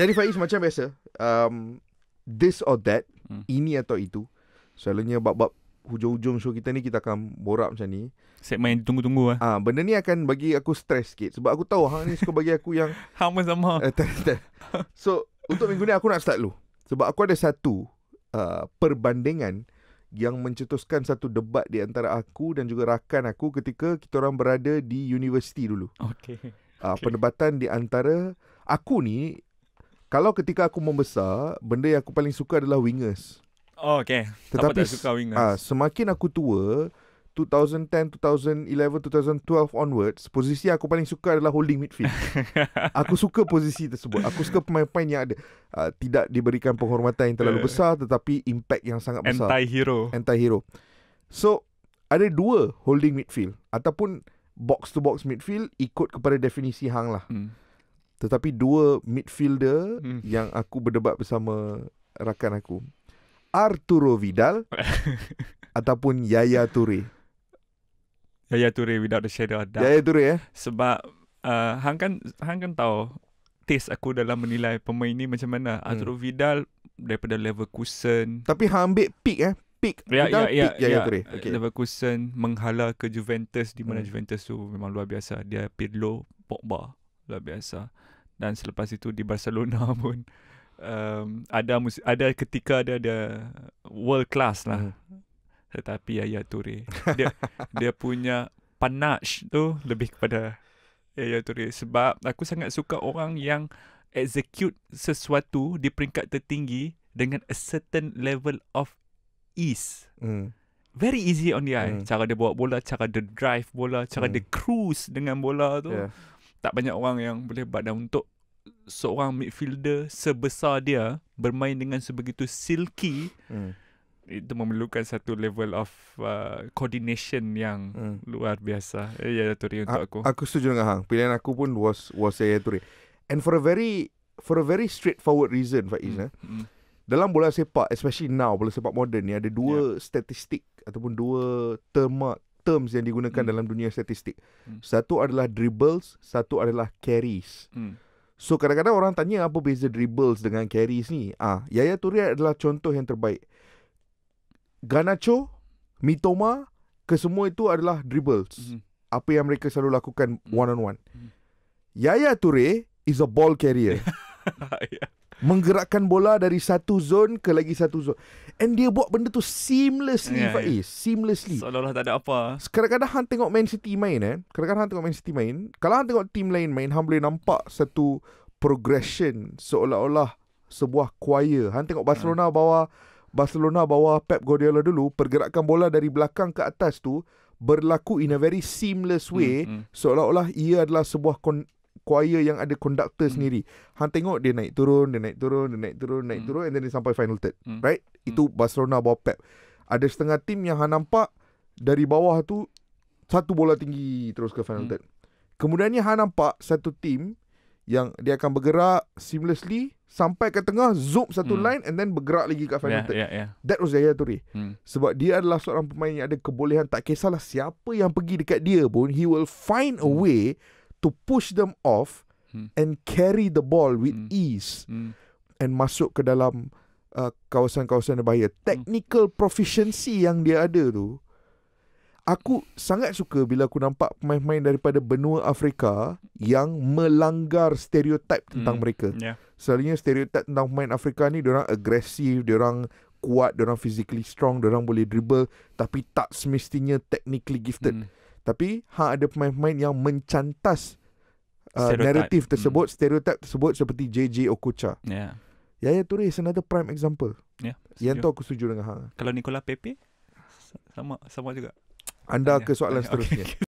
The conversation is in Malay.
Jadi Faiz macam biasa um, This or that Hmm. Ini atau itu Selalunya bab-bab Hujung-hujung show kita ni Kita akan borak macam ni Segmen yang tunggu-tunggu lah. Ah, Benda ni akan bagi aku stres sikit Sebab aku tahu Hang ni suka bagi aku yang Hama sama. uh, tak, tak. So Untuk minggu ni aku nak start dulu Sebab aku ada satu uh, Perbandingan Yang mencetuskan satu debat Di antara aku Dan juga rakan aku Ketika kita orang berada Di universiti dulu Okay. uh, Okay. perdebatan di antara aku ni kalau ketika aku membesar benda yang aku paling suka adalah wingers Oh, okay. Tetapi Siapa tak suka wingers? ah semakin aku tua 2010 2011 2012 onwards posisi aku paling suka adalah holding midfield aku suka posisi tersebut aku suka pemain-pemain yang ada uh, tidak diberikan penghormatan yang terlalu Eh. besar tetapi impact yang sangat besar Anti-hero. anti-hero. So, ada dua holding midfield ataupun box to box midfield ikut kepada definisi hang lah. Hmm. Tetapi dua midfielder Hmm. yang aku berdebat bersama rakan aku. Arturo Vidal ataupun Yaya Toure. Yaya Toure without the shadow of doubt. Yaya Toure eh. Sebab uh, hang kan hang kan tahu taste aku dalam menilai pemain ni macam mana. Hmm. Arturo Vidal daripada Leverkusen. Tapi hang ambil pick eh. Pick Ya, Vidal, ya, ya, pick Yaya ya. Toure. Okay. Leverkusen menghala ke Juventus di mana Hmm. Juventus tu memang luar biasa. Dia Pirlo, Pogba luar biasa. Dan selepas itu di Barcelona pun um, ada mus- ada ketika dia ada world class lah. Hmm. Tetapi Yaya Toure dia dia punya panache tu lebih kepada Yaya Toure sebab aku sangat suka orang yang execute sesuatu di peringkat tertinggi dengan a certain level of ease. Hmm. Very easy on the eye. Hmm. Cara dia bawa bola, cara dia drive bola, cara Hmm. dia cruise dengan bola tu. Yeah. Tak banyak orang yang boleh buat dan untuk seorang midfielder sebesar dia bermain dengan sebegitu silky Hmm. itu memerlukan satu level of uh, coordination yang Hmm. luar biasa. Eh, Ya, Tori untuk aku. Aku setuju dengan hang. Pilihan aku pun was was Yaya Toure. And for a very for a very straightforward reason Faiz eh. Hmm. Dalam bola sepak especially now bola sepak moden ni ada dua statistik ataupun dua term terms yang digunakan Hmm. dalam dunia statistik. Hmm. Satu adalah dribbles, satu adalah carries. Hmm. So kadang-kadang orang tanya apa beza dribbles dengan carries ni? Ah, Yaya Toure adalah contoh yang terbaik. Garnacho, Mitoma, kesemua itu adalah dribbles. Hmm. Apa yang mereka selalu lakukan Hmm. one on one. Hmm. Yaya Toure is a ball carrier. Menggerakkan bola dari satu zone ke lagi satu zone. And dia buat benda tu seamlessly, yeah, Faiz. Seamlessly. Seolah-olah tak ada apa. Kadang-kadang hang tengok Man City main eh. Kadang-kadang hang tengok Man City main. Kalau hang tengok team lain main, hang boleh nampak satu progression seolah-olah sebuah choir. Hang tengok Barcelona bawa Barcelona bawa Pep Guardiola dulu, pergerakan bola dari belakang ke atas tu berlaku in a very seamless way Hmm, hmm. seolah-olah ia adalah sebuah kon- choir yang ada conductor Hmm. sendiri. Hang tengok dia naik turun, dia naik turun, dia naik turun, naik Hmm. turun and then dia sampai final third. Hmm. Right? Itu Barcelona bawa Pep. Ada setengah tim yang hang nampak dari bawah tu satu bola tinggi terus ke final Hmm. third. Kemudiannya hang nampak satu tim yang dia akan bergerak seamlessly sampai ke tengah zoom satu Hmm. line and then bergerak lagi ke final Ya, third. ya, ya. That was Yaya Toure. Hmm. Sebab dia adalah seorang pemain yang ada kebolehan tak kisahlah siapa yang pergi dekat dia pun he will find a Hmm. To push them off Hmm. and carry the ball with Hmm. ease Hmm. and masuk ke dalam uh, kawasan-kawasan yang Hmm. bahaya. Technical proficiency yang dia ada tu aku sangat suka bila aku nampak pemain-pemain daripada benua Afrika yang melanggar stereotip tentang Hmm. mereka. Ya. Selalunya stereotip tentang pemain Afrika ni Diorang agresif Diorang kuat Diorang physically strong Diorang boleh dribble Tapi tak semestinya technically gifted Hmm. Tapi ha ada pemain-pemain yang mencantas uh, Stereotype. Naratif tersebut Stereotip tersebut Seperti JJ Okocha Ya. Yaya Toure is another prime example Ya. Yang tu aku setuju dengan hang Kalau Nicola Pepe sama sama juga. Anda Tanya, ke soalan tanya. seterusnya Okay.